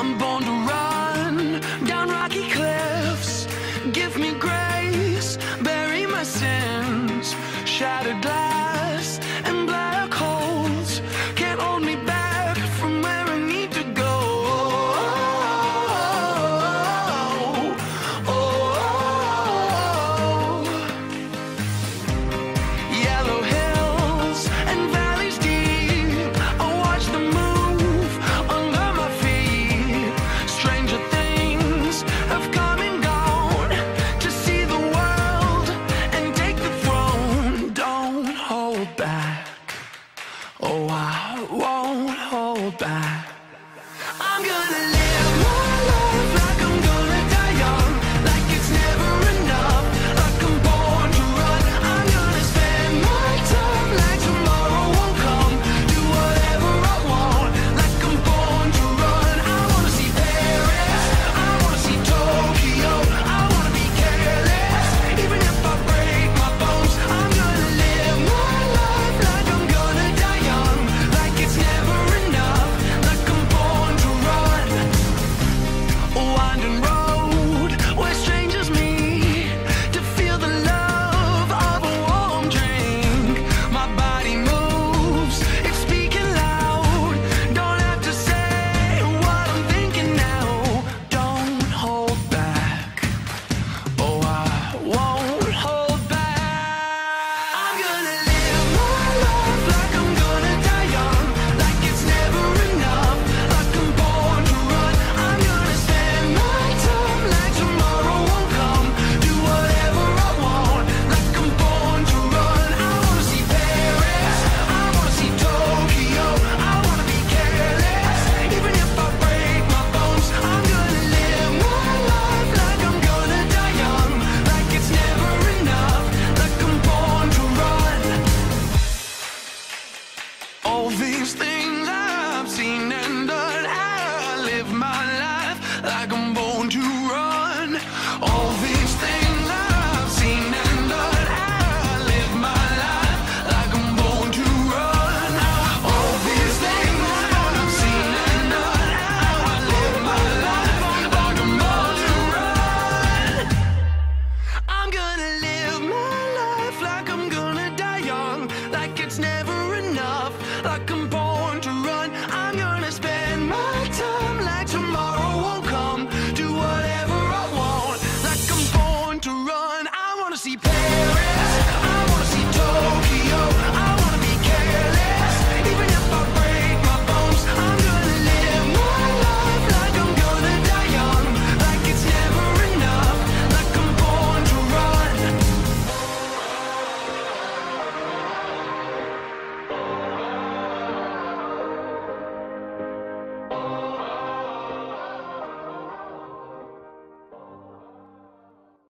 I'm born to run down rocky cliffs. Give me grace, bury my sins, shattered glass. I won't hold back. I'm gonna these things I've seen and done. I live my life like I'm born.